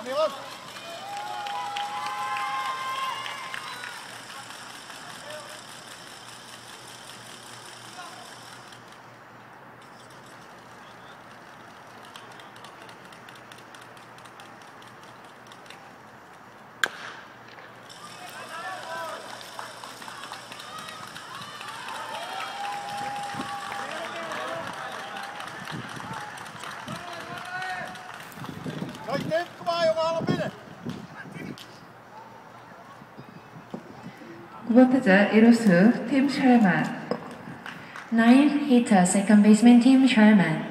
Amigos. Kijk, Tim, kom maar jongen, haal hem binnen. 9번 타자 1호수 팀 셜만 9 hitter second baseman 팀 셜만